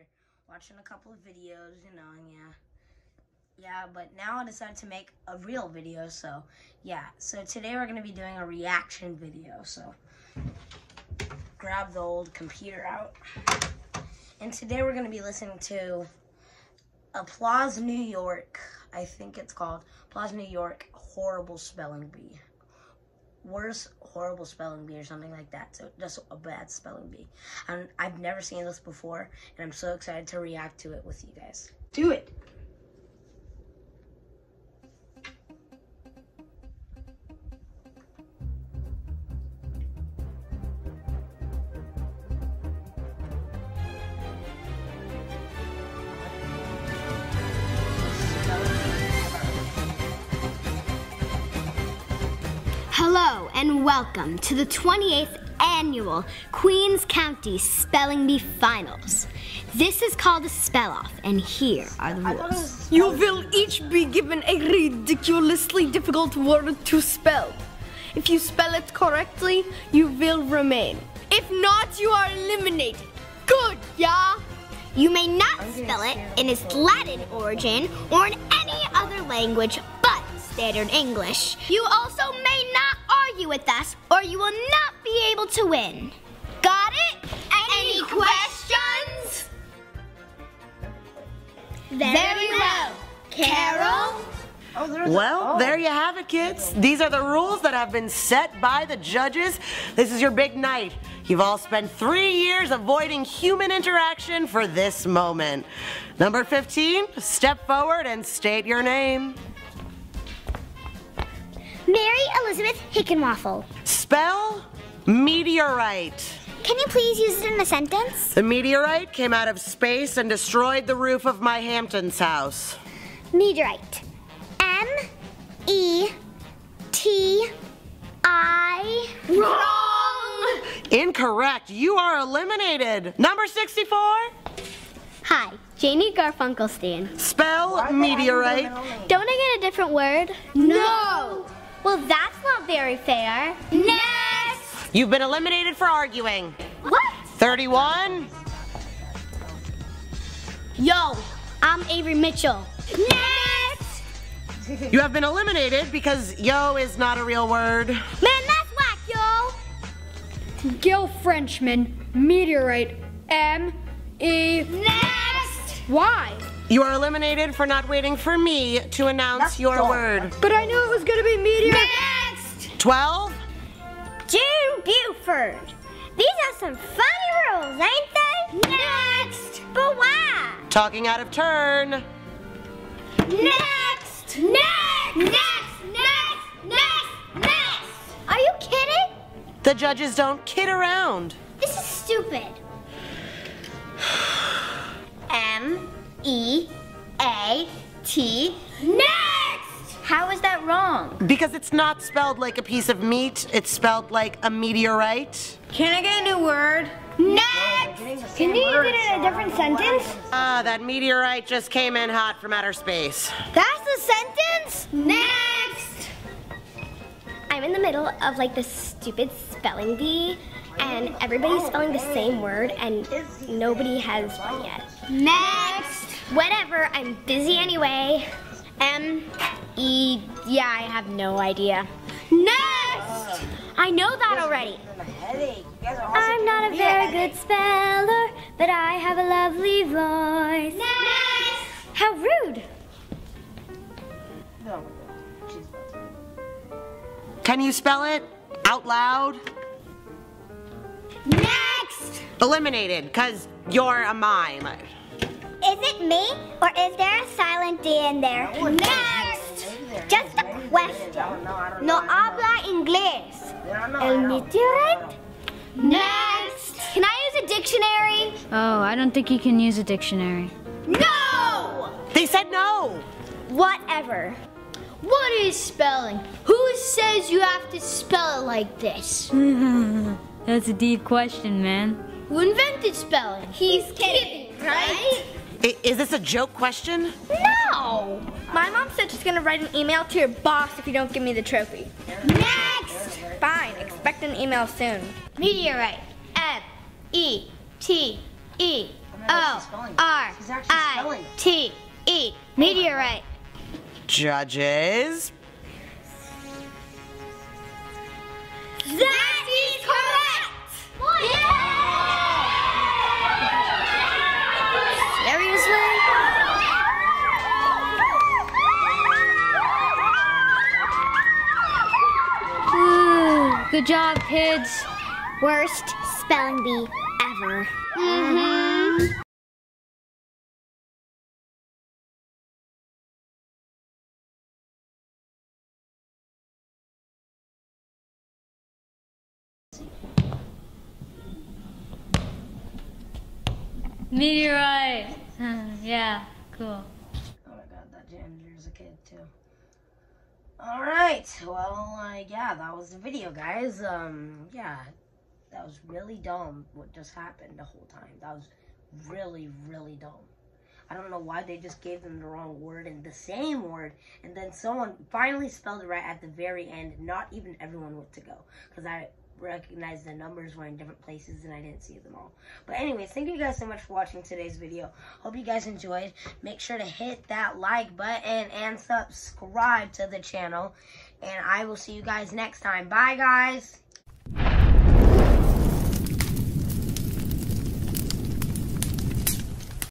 after watching a couple of videos, you know, yeah. Yeah, but now I decided to make a real video, so yeah. So today we're gonna be doing a reaction video, so grab the old computer out. And today we're gonna be listening to Applause New York. I think it's called Applause New York Horrible Spelling Bee. Worse horrible spelling bee or something like that. So just a bad spelling bee. And I've never seen this before, and I'm so excited to react to it with you guys. Do it. And welcome to the 28th annual Queens County Spelling Bee Finals. This is called a spell off, and here are the rules. You will each be given a ridiculously difficult word to spell. If you spell it correctly, you will remain. If not, you are eliminated. Good, yeah? You may not spell it in its Latin origin or in any other language but standard English. You also argue with us or you will not be able to win. Got it? Any questions? Very well. Carol? Well, there you have it, kids. These are the rules that have been set by the judges. This is your big night. You've all spent three years avoiding human interaction for this moment. Number 15, step forward and state your name. Elizabeth Hickenwaffle. Spell meteorite. Can you please use it in a sentence? The meteorite came out of space and destroyed the roof of my Hamptons house. Meteorite. M E T I. Wrong! Incorrect. You are eliminated. Number 64. Hi, Janie Garfunkelstein. Spell meteorite. Don't I get a different word? No! Well, that's not very fair. Next! You've been eliminated for arguing. What? 31. Yo, I'm Avery Mitchell. Next! You have been eliminated because yo is not a real word. Man, that's whack, yo! Gil Frenchman, meteorite, M E. Next! Why? You are eliminated for not waiting for me to announce your word. But I knew it was gonna be meteorite. Next! 12. June Buford. These are some funny rules, ain't they? Next! But why? Talking out of turn. Next! Next! Next! Next! Next! Next! Are you kidding? The judges don't kid around. This is stupid. E A T. Next! How is that wrong? Because it's not spelled like a piece of meat, it's spelled like a meteorite. Can I get a new word? Next! Can you use it in a different sentence? Ah, that meteorite just came in hot from outer space. That's the sentence? Next! I'm in the middle of like this stupid spelling bee, and everybody's spelling the same word, and nobody has one yet. Next! Whatever, I'm busy anyway. M E, yeah, I have no idea. Next! I know that already. I'm not a very good speller, but I have a lovely voice. Next! How rude! Can you spell it out loud? Next! Eliminated, because you're a mime. Is it me, or is there a silent D in there? Next! Just a question. No habla inglés. El meteorite? Next! Can I use a dictionary? Oh, I don't think you can use a dictionary. No! They said no. Whatever. What is spelling? Who says you have to spell it like this? That's a deep question, man. Who invented spelling? He's kidding, right? I- is this a joke question? No! My mom said she's gonna write an email to your boss if you don't give me the trophy. Next! Fine, expect an email soon. Meteorite. M E T E not O actually spelling it. R She's actually I spelling it. T E. Meteorite. Judges, That good job, kids. Worst spelling bee ever. Mm-hmm. Meteorite. yeah, cool. Oh my god, that janitor's a kid too. Alright, well, uh, yeah, that was the video, guys. Um, yeah, that was really dumb what just happened the whole time. That was really, really dumb. I don't know why they just gave them the wrong word and the same word, and then someone finally spelled it right at the very end. Not even everyone went to go, because I recognized the numbers were in different places and I didn't see them all. But anyways, thank you guys so much for watching today's video. Hope you guys enjoyed. Make sure to hit that like button and subscribe to the channel. And I will see you guys next time. Bye, guys.